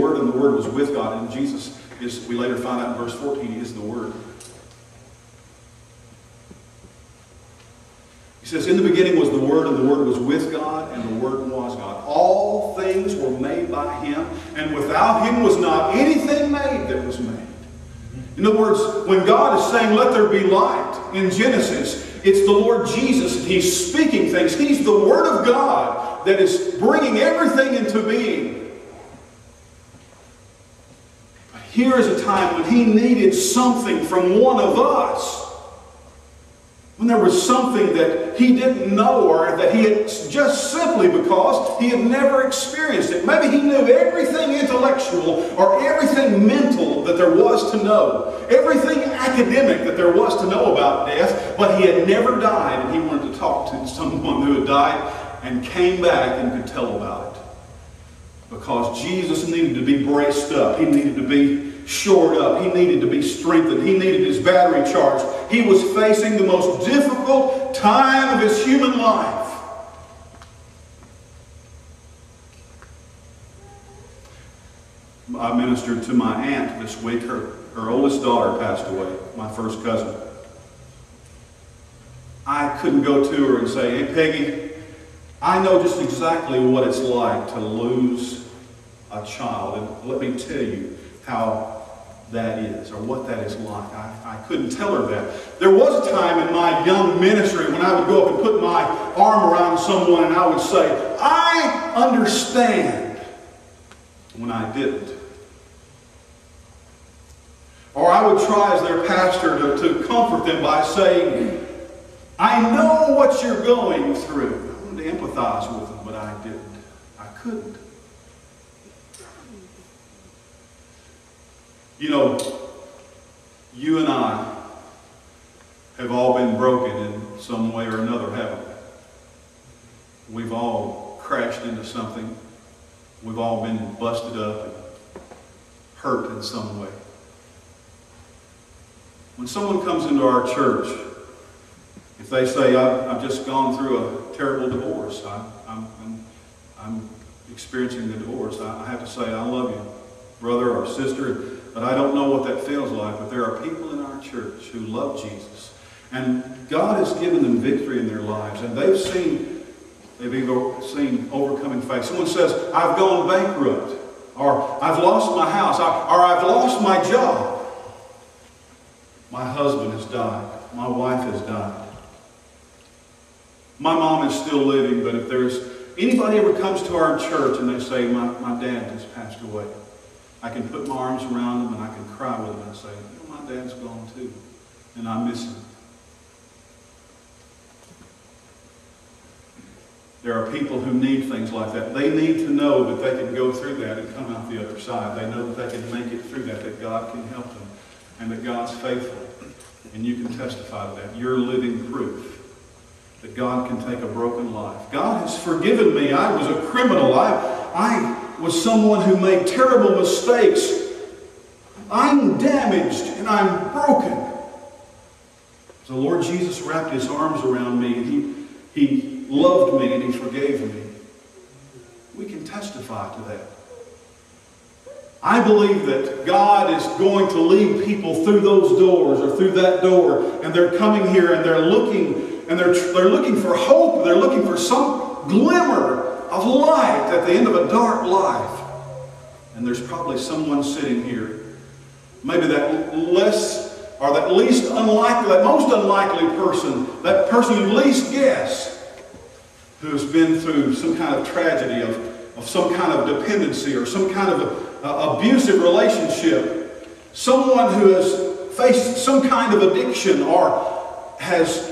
Word, and the Word was with God. And Jesus is, we later find out in verse 14, is the Word. He says, In the beginning was the Word, and the Word was with God, and the Word was God. All things were made by Him, and without Him was not anything made that was made. In other words, when God is saying, Let there be light in Genesis, it's the Lord Jesus, He's speaking things. He's the Word of God that is bringing everything into being. But here is a time when He needed something from one of us when there was something that he didn't know or that he had just simply because he had never experienced it. Maybe he knew everything intellectual or everything mental that there was to know, everything academic that there was to know about death, but he had never died and he wanted to talk to someone who had died and came back and could tell about it. Because Jesus needed to be braced up. He needed to be shored up. He needed to be strengthened. He needed his battery charged. He was facing the most difficult time of his human life. I ministered to my aunt this week. Her, her oldest daughter passed away, my first cousin. I couldn't go to her and say, hey, Peggy, I know just exactly what it's like to lose a child. And let me tell you how that is or what that is like. I, I couldn't tell her that. There was a time in my young ministry when I would go up and put my arm around someone and I would say, I understand, when I didn't. Or I would try as their pastor to, to comfort them by saying, I know what you're going through. To empathize with them, but I didn't. I couldn't. You know, you and I have all been broken in some way or another, haven't we? We've all crashed into something. We've all been busted up and hurt in some way. When someone comes into our church, if they say, I've, I've just gone through a terrible divorce, I, I'm, I'm, I'm experiencing the divorce, I, I have to say, I love you, brother or sister. But I don't know what that feels like. But there are people in our church who love Jesus. And God has given them victory in their lives. And they've seen, they've either seen overcoming faith. Someone says, I've gone bankrupt. Or I've lost my house. Or I've lost my job. My husband has died. My wife has died. My mom is still living, but if there's anybody ever comes to our church and they say, my, my dad just passed away, I can put my arms around them and I can cry with them and say, you know, my dad's gone too, and I miss him. There are people who need things like that. They need to know that they can go through that and come out the other side. They know that they can make it through that, that God can help them, and that God's faithful. And you can testify to that. You're living proof that God can take a broken life. God has forgiven me. I was a criminal. I, I was someone who made terrible mistakes. I'm damaged and I'm broken. The Lord Jesus wrapped his arms around me and he, he loved me and he forgave me. We can testify to that. I believe that God is going to lead people through those doors or through that door and they're coming here and they're looking and they're, they're looking for hope. They're looking for some glimmer of light at the end of a dark life. And there's probably someone sitting here, maybe that less or that least unlikely, that most unlikely person, that person you least guess, who has been through some kind of tragedy of, of some kind of dependency or some kind of a, a abusive relationship, someone who has faced some kind of addiction or has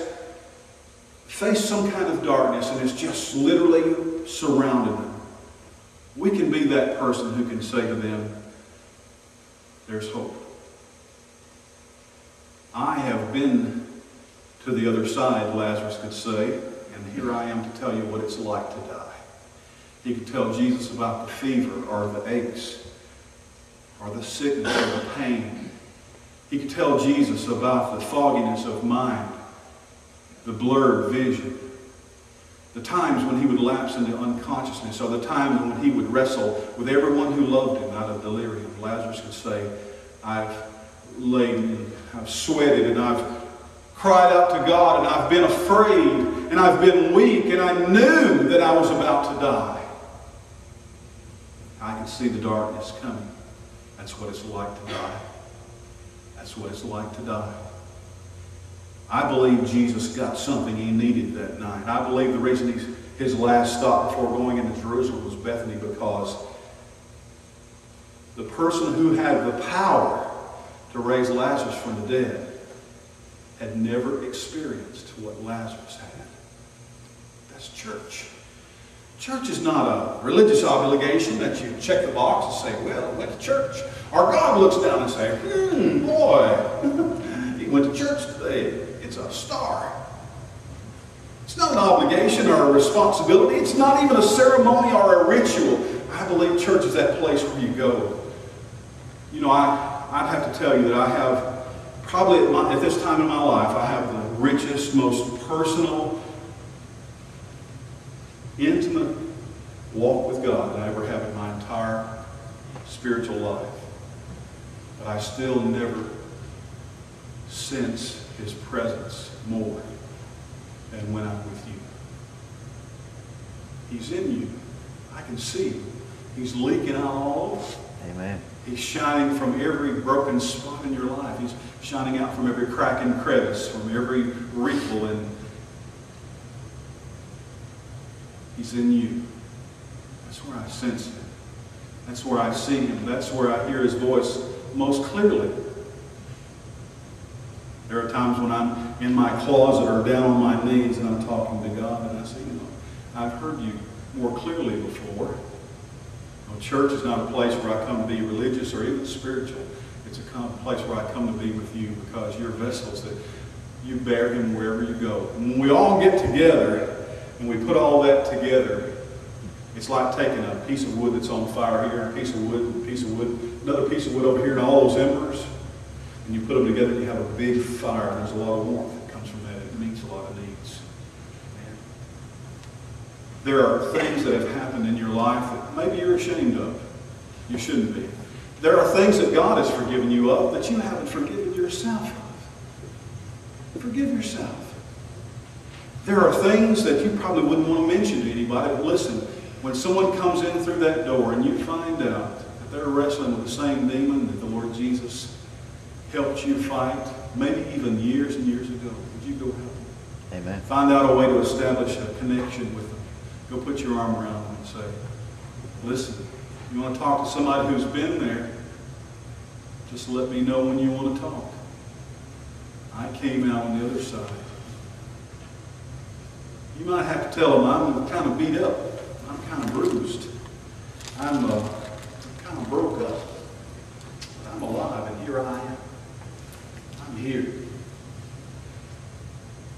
faced some kind of darkness and is just literally surrounded them. We can be that person who can say to them, there's hope. I have been to the other side, Lazarus could say, and here I am to tell you what it's like to die. He could tell Jesus about the fever or the aches or the sickness or the pain. He could tell Jesus about the fogginess of mind, the blurred vision, the times when he would lapse into unconsciousness, or the times when he would wrestle with everyone who loved him out of delirium. Lazarus could say, I've laden, I've sweated, and I've cried out to God, and I've been afraid, and I've been weak, and I knew that I was about to die. I can see the darkness coming. That's what it's like to die. That's what it's like to die. I believe Jesus got something he needed that night. I believe the reason he's, his last stop before going into Jerusalem was Bethany because the person who had the power to raise Lazarus from the dead had never experienced what Lazarus had. That's church. Church is not a religious obligation that you check the box and say, well, I went to church. Or God looks down and say, hmm, boy, he went to church today. It's a star. It's not an obligation or a responsibility. It's not even a ceremony or a ritual. I believe church is that place where you go. You know, I, I'd have to tell you that I have, probably at, my, at this time in my life, I have the richest, most personal, intimate walk with God that I ever have in my entire spiritual life. But I still never sense his presence more than when I'm with you. He's in you. I can see him. He's leaking out all over. Amen. He's shining from every broken spot in your life. He's shining out from every crack and crevice, from every wrinkle, and He's in you. That's where I sense Him. That's where I see Him. That's where I hear His voice most clearly. There are times when I'm in my closet or down on my knees and I'm talking to God and I say, you know, I've heard you more clearly before. You know, church is not a place where I come to be religious or even spiritual. It's a place where I come to be with you because you're vessels that you bear him wherever you go. When we all get together and we put all that together, it's like taking a piece of wood that's on fire here, a piece of wood, a piece of wood, another piece of wood over here, and all those embers and you put them together you have a big fire. There's a lot of warmth that comes from that. It meets a lot of needs. There are things that have happened in your life that maybe you're ashamed of. You shouldn't be. There are things that God has forgiven you of that you haven't forgiven yourself of. Forgive yourself. There are things that you probably wouldn't want to mention to anybody, but listen, when someone comes in through that door and you find out that they're wrestling with the same demon that the Lord Jesus helped you fight, maybe even years and years ago, would you go help them? Amen. Find out a way to establish a connection with them. Go put your arm around them and say, listen, you want to talk to somebody who's been there, just let me know when you want to talk. I came out on the other side. You might have to tell them I'm kind of beat up. I'm kind of bruised. I'm uh, kind of broke up. But I'm alive, and here I am. I'm here.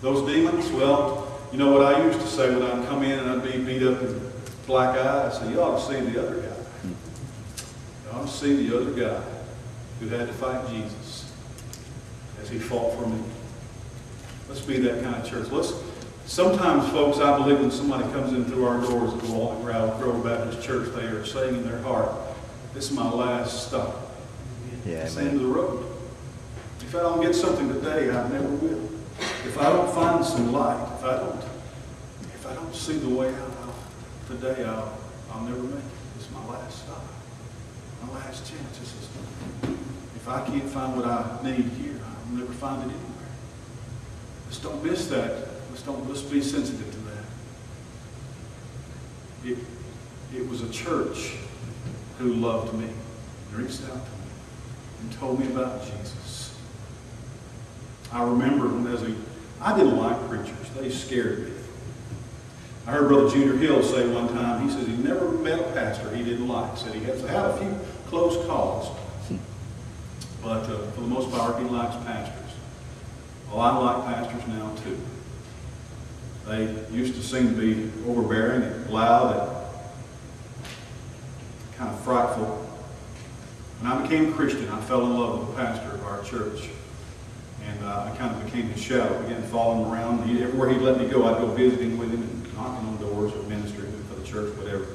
Those demons, well, you know what I used to say when I'd come in and I'd be beat up and black eyed? I said, you see the other guy. You ought to see the other guy who had to fight Jesus as he fought for me. Let's be that kind of church. Let's, sometimes, folks, I believe when somebody comes in through our doors at the Walton Grove Baptist Church, they are saying in their heart, this is my last stop. Yeah, It's the end of the road. If I don't get something today, I never will. If I don't find some light, if I don't, if I don't see the way out today, I'll, I'll never make it. This is my last stop, my last chance. This is, if I can't find what I need here, I'll never find it anywhere. Let's don't miss that. Let's don't. Let's be sensitive to that. It, it was a church who loved me, and reached out to me, and told me about Jesus. I remember when as a, I didn't like preachers. They scared me. I heard Brother Junior Hill say one time, he says he never met a pastor he didn't like. Said he has had a few close calls, but uh, for the most part he likes pastors. Well, I like pastors now too. They used to seem to be overbearing and loud and kind of frightful. When I became a Christian, I fell in love with the pastor of our church. And uh, I kind of became his shadow, began following him around. He, everywhere he'd let me go, I'd go visiting with him knocking on doors or ministering for the church, whatever.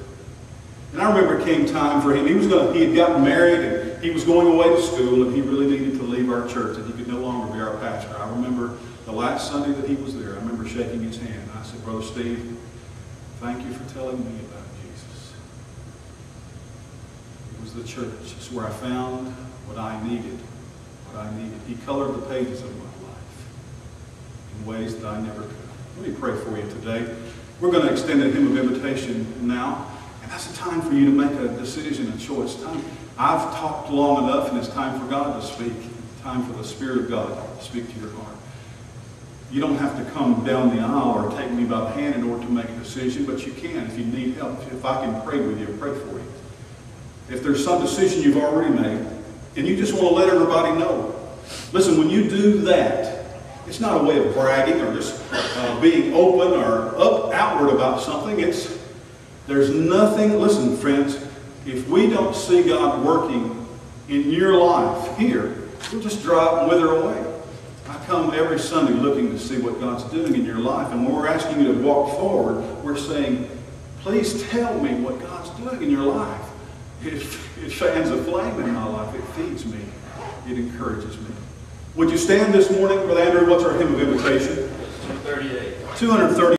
And I remember it came time for him. He was going. He had gotten married, and he was going away to school, and he really needed to leave our church, and he could no longer be our pastor. I remember the last Sunday that he was there. I remember shaking his hand. I said, Brother Steve, thank you for telling me about Jesus. It was the church. It's where I found what I needed. What I needed. He colored the pages of my life in ways that I never could. Let me pray for you today. We're going to extend a hymn of invitation now. And that's a time for you to make a decision, a choice. Time. I've talked long enough, and it's time for God to speak. Time for the Spirit of God to speak to your heart. You don't have to come down the aisle or take me by the hand in order to make a decision, but you can if you need help. If I can pray with you, pray for you. If there's some decision you've already made, and you just want to let everybody know. Listen, when you do that, it's not a way of bragging or just uh, being open or up outward about something. It's there's nothing, listen, friends, if we don't see God working in your life here, we'll just dry and wither away. I come every Sunday looking to see what God's doing in your life. And when we're asking you to walk forward, we're saying, please tell me what God's doing in your life. It, it fans a flame in my life. It feeds me. It encourages me. Would you stand this morning, Brother Andrew? What's our hymn of invitation? 238. 230.